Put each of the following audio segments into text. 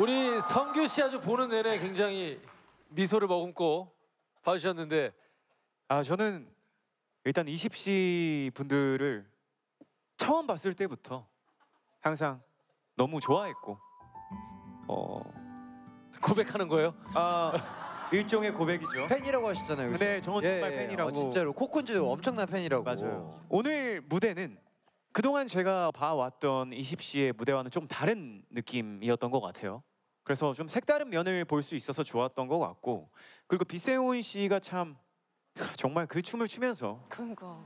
우리 성규 씨 아주 보는 내내 굉장히 미소를 머금고 봐주셨는데 아 저는 일단 20시 분들을 처음 봤을 때부터 항상 너무 좋아했고 어, 고백하는 거예요? 아 일종의 고백이죠. 팬이라고 하셨잖아요. 그죠? 네, 저는 정말 팬이라고. 어, 진짜로 코쿤즈 엄청난 팬이라고. 맞아요. 오늘 무대는 그동안 제가 봐왔던 20시의 무대와는 좀 다른 느낌이었던 것 같아요. 그래서 좀 색다른 면을 볼 수 있어서 좋았던 것 같고 그리고 비세훈 씨가 참 정말 그 춤을 추면서 그러니까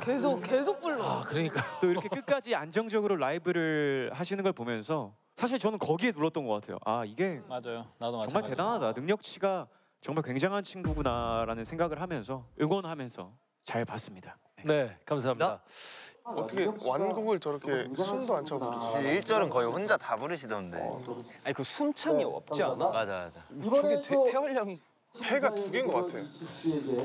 계속 계속 불러. 아 그러니까 또 이렇게 끝까지 안정적으로 라이브를 하시는 걸 보면서 사실 저는 거기에 눌렀던 것 같아요. 아 이게 맞아요. 나도 마찬가지. 정말 대단하다. 능력치가 정말 굉장한 친구구나라는 생각을 하면서 응원하면서 잘 봤습니다. 네 감사합니다. 어떻게 완곡을 저렇게 숨도 안 차고 부르지? 1절은 거의 혼자 다 부르시던데. 아니 그 숨참이 없지 않아? 맞아 맞아. 되- 폐활량이 폐가 두 개인 것 같아.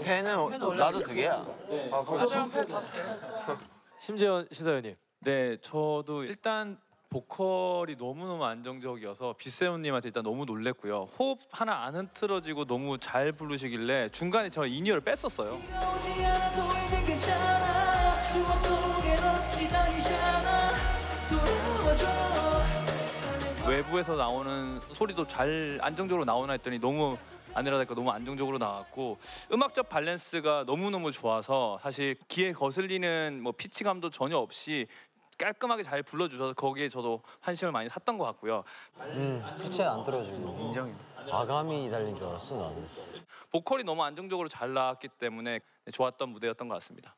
폐는 나도 두 개야. 아 그렇지. 심재원 심사위원님. 네, 저도 일단 보컬이 너무너무 안정적이어서 비세훈님한테 일단 너무 놀랬고요. 호흡 하나 안 흐트러지고 너무 잘 부르시길래 중간에 저 in-ear를 뺐었어요. 외부에서 나오는 소리도 잘 안정적으로 나오나 했더니 너무 아니라니까 너무 안정적으로 나왔고 음악적 밸런스가 너무너무 좋아서 사실 귀에 거슬리는 뭐 피치감도 전혀 없이 깔끔하게 잘 불러주셔서 거기에 저도 환심을 많이 샀던 것 같고요. 음, 피치 안 떨어지고. 인정이 아가미 달린 줄 알았어 나는. 보컬이 너무 안정적으로 잘 나왔기 때문에 좋았던 무대였던 것 같습니다.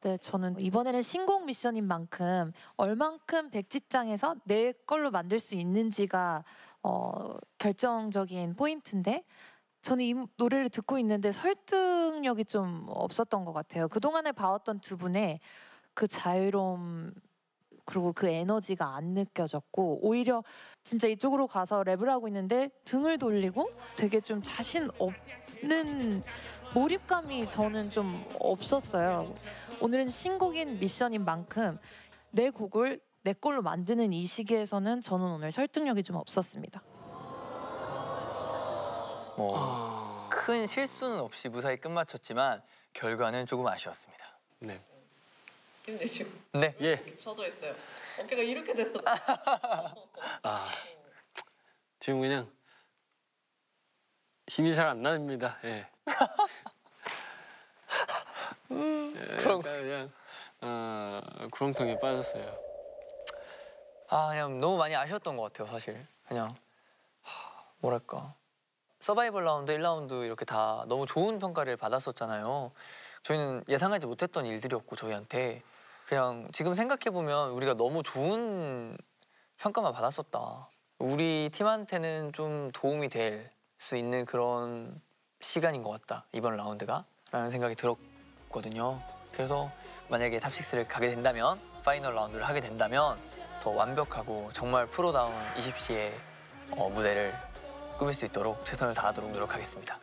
네, 저는 이번에는 신곡 미션인 만큼 얼만큼 백지장에서 내 걸로 만들 수 있는지가 어, 결정적인 포인트인데 저는 이 노래를 듣고 있는데 설득력이 좀 없었던 것 같아요. 그 동안에 봐왔던 두 분의 그 자유로움 그리고 그 에너지가 안 느껴졌고 오히려 진짜 이쪽으로 가서 랩을 하고 있는데 등을 돌리고 되게 좀 자신 없 는 몰입감이 저는 좀 없었어요. 오늘은 신곡인 미션인 만큼 내 곡을 내 걸로 만드는 이 시기에서는 저는 오늘 설득력이 좀 없었습니다. 뭐큰 실수는 없이 무사히 끝마쳤지만 결과는 조금 아쉬웠습니다. 네. 힘내시고. 네. 예. 저도 했어요. 어깨가 이렇게 됐어. 아 지금 그냥 힘이 잘 안 납니다. 예. 예, 그럼- 그냥 어, 구렁텅이에 빠졌어요. 아 그냥 너무 많이 아쉬웠던 것 같아요 사실. 그냥 하, 뭐랄까 서바이벌 라운드 1라운드 이렇게 다 너무 좋은 평가를 받았었잖아요. 저희는 예상하지 못했던 일들이었고 저희한테 그냥 지금 생각해 보면 우리가 너무 좋은 평가만 받았었다. 우리 팀한테는 좀 도움이 될 수 있는 그런 시간인 것 같다 이번 라운드가 라는 생각이 들었거든요. 그래서 만약에 top 6를 가게 된다면 파이널 라운드를 하게 된다면 더 완벽하고 정말 프로다운 20시의 어, 무대를 꾸밀 수 있도록 최선을 다하도록 노력하겠습니다.